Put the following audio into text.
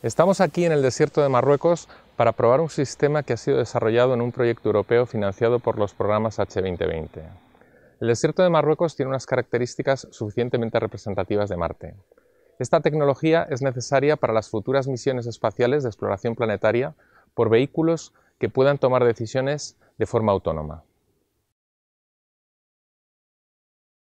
Estamos aquí en el desierto de Marruecos para probar un sistema que ha sido desarrollado en un proyecto europeo financiado por los programas H2020. El desierto de Marruecos tiene unas características suficientemente representativas de Marte. Esta tecnología es necesaria para las futuras misiones espaciales de exploración planetaria por vehículos que puedan tomar decisiones de forma autónoma.